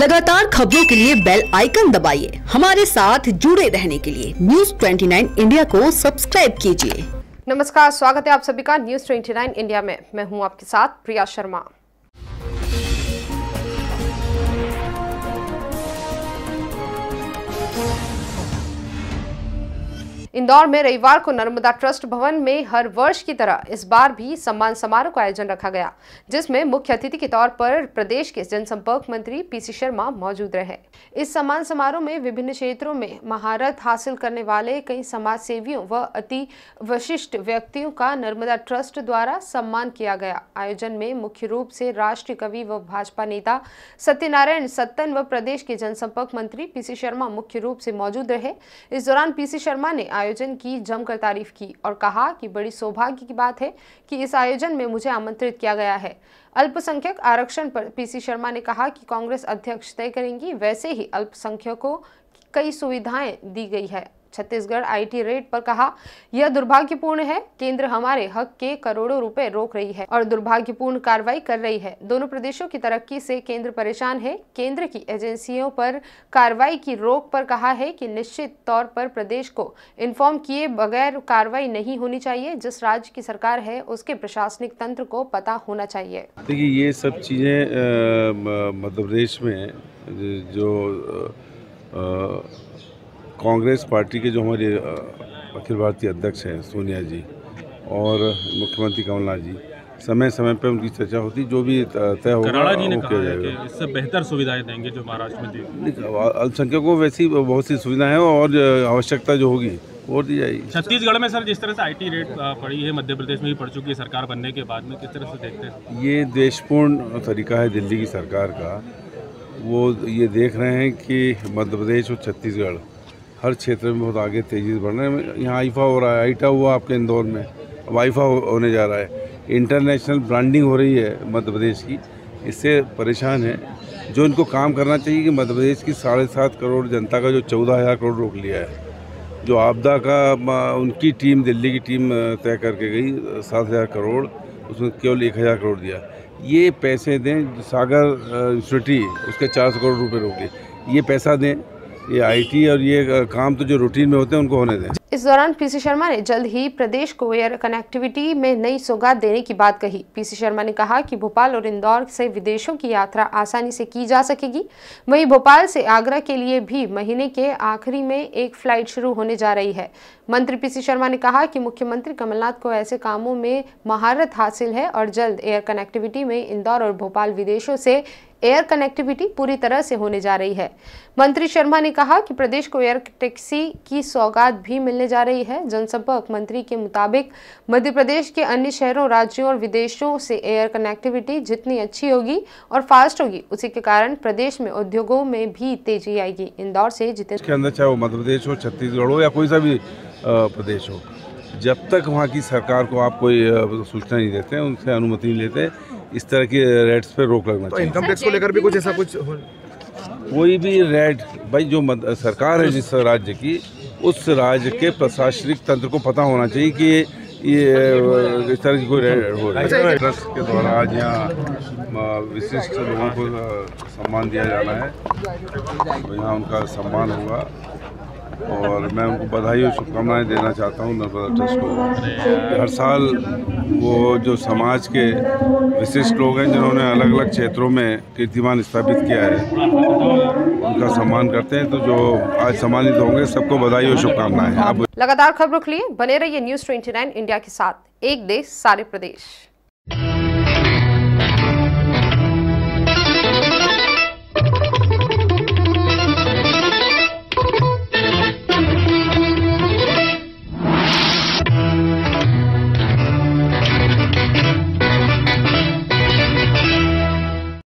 लगातार खबरों के लिए बेल आइकन दबाइए। हमारे साथ जुड़े रहने के लिए न्यूज़ 29 इंडिया को सब्सक्राइब कीजिए। नमस्कार, स्वागत है आप सभी का न्यूज़ 29 इंडिया में। मैं हूँ आपके साथ प्रिया शर्मा। इंदौर में रविवार को नर्मदा ट्रस्ट भवन में हर वर्ष की तरह इस बार भी सम्मान समारोह का आयोजन रखा गया, जिसमें मुख्य अतिथि के तौर पर प्रदेश के जनसंपर्क मंत्री पीसी शर्मा मौजूद रहे। इस सम्मान समारोह में विभिन्न क्षेत्रों में महारत हासिल करने वाले कई समाज सेवियों व अति विशिष्ट व्यक्तियों का नर्मदा ट्रस्ट द्वारा सम्मान किया गया। आयोजन में मुख्य रूप से राष्ट्रीय कवि व भाजपा नेता सत्यनारायण सत्तन व प्रदेश के जनसंपर्क मंत्री पीसी शर्मा मुख्य रूप से मौजूद रहे। इस दौरान पीसी शर्मा ने आयोजन की, जमकर तारीफ़ की और कहा कि बड़ी सौभाग्य की बात है कि इस आयोजन में मुझे आमंत्रित किया गया है। अल्पसंख्यक आरक्षण पर पीसी शर्मा ने कहा कि कांग्रेस अध्यक्ष तय करेंगी, वैसे ही अल्पसंख्यकों की कई सुविधाएँ दी गई है। छत्तीसगढ़ आईटी रेट पर कहा, यह दुर्भाग्यपूर्ण है, केंद्र हमारे हक के करोड़ों रुपए रोक रही है और दुर्भाग्यपूर्ण कार्रवाई कर रही है। दोनों प्रदेशों की तरक्की से केंद्र परेशान है। केंद्र की एजेंसियों पर कार्रवाई की रोक पर कहा है कि निश्चित तौर पर प्रदेश को इन्फॉर्म किए बगैर कार्रवाई नहीं होनी चाहिए। जिस राज्य की सरकार है, उसके प्रशासनिक तंत्र को पता होना चाहिए। देखिए, ये सब चीज़ें मध्य प्रदेश में जो कांग्रेस पार्टी के जो हमारे अखिल भारतीय अध्यक्ष हैं सोनिया जी और मुख्यमंत्री कमलनाथ जी समय समय पर उनकी चर्चा होती जो भी तय होगा कराड़ा जी ने कहा है कि इससे बेहतर सुविधाएँ देंगे जो महाराष्ट्र में अल्पसंख्यकों को वैसी बहुत सी सुविधाएँ हैं और आवश्यकता जो होगी वो दी जाएगी। छत्तीसगढ़ में सर जिस तरह से आईटी रेट पड़ी है मध्य प्रदेश में भी पड़ चुकी है सरकार बनने के बाद में किस तरह से देखते हैं? ये देशपूर्ण तरीका है दिल्ली की सरकार का। वो ये देख रहे हैं कि मध्य प्रदेश और छत्तीसगढ़ हर क्षेत्र में बहुत आगे तेज़ी से बढ़ रहे हैं। यहाँ आईफा हो रहा है, आईटा हुआ आपके इंदौर में। अब आईफा होने जा रहा है। इंटरनेशनल ब्रांडिंग हो रही है मध्य प्रदेश की। इससे परेशान है। जो इनको काम करना चाहिए कि मध्य प्रदेश की साढ़े सात करोड़ जनता का जो चौदह हज़ार करोड़ रोक लिया है, जो आपदा का उनकी टीम, दिल्ली की टीम तय करके गई, सात हज़ार करोड़, उसमें केवल एक हज़ार करोड़ दिया। ये पैसे दें, सागर यूनिवर्सिटी, उसके चार सौ करोड़ रुपए रोक लिए। ये पैसा दें ये आईटी और ये काम तो जो रूटीन में होते हैं, उनको होने दें। इस दौरान पीसी शर्मा ने जल्द ही प्रदेश को एयर कनेक्टिविटी में नई सौगात देने की बात कही। पीसी शर्मा ने कहा कि भोपाल और इंदौर से विदेशों की यात्रा आसानी से की जा सकेगी। वहीं भोपाल से आगरा के लिए भी महीने के आखिरी में एक फ़्लाइट शुरू होने जा रही है। मंत्री पीसी शर्मा ने कहा कि मुख्यमंत्री कमलनाथ को ऐसे कामों में महारत हासिल है और जल्द एयर कनेक्टिविटी में इंदौर और भोपाल विदेशों से एयर कनेक्टिविटी पूरी तरह से होने जा रही है। मंत्री शर्मा ने कहा कि प्रदेश को एयर टैक्सी की सौगात भी मिलने जा रही है। जनसंपर्क मंत्री के मुताबिक मध्य प्रदेश के अन्य शहरों, राज्यों और विदेशों से एयर कनेक्टिविटी जितनी अच्छी होगी और फास्ट होगी, उसी के कारण प्रदेश में उद्योगों में भी तेज़ी आएगी। इंदौर से जितने चाहे वो मध्य प्रदेश हो, छत्तीसगढ़ हो या कोई सा भी प्रदेश हो। जब तक वहाँ की सरकार को आप कोई सूचना नहीं देते हैं उनसे अनुमति नहीं लेते इस तरह के रेट्स पे रोक लगना तो चाहिए। इनकम टैक्स को लेकर भी कुछ ऐसा कुछ कोई भी रेट भाई जो मद- सरकार है जिस राज्य की उस राज्य के प्रशासनिक तंत्र को पता होना चाहिए कि ये ये इस तरह की कोई रेट हो रही है। ट्रस्ट के द्वारा आज यहाँ विशिष्ट लोगों को सम्मान दिया जाना है। तो यहाँ उनका सम्मान होगा। और मैं उनको बधाई और शुभकामनाएँ देना चाहता हूँ नर्मदा ट्रस्ट को। हर साल वो जो समाज के विशिष्ट लोग हैं, जिन्होंने अलग अलग क्षेत्रों में कीर्तिमान स्थापित किया है, उनका सम्मान करते हैं। तो जो आज सम्मानित होंगे, सबको बधाई और शुभकामनाएँ। अब लगातार खबरों के लिए बने रहिए न्यूज़ 29 इंडिया के साथ। एक देश, सारे प्रदेश।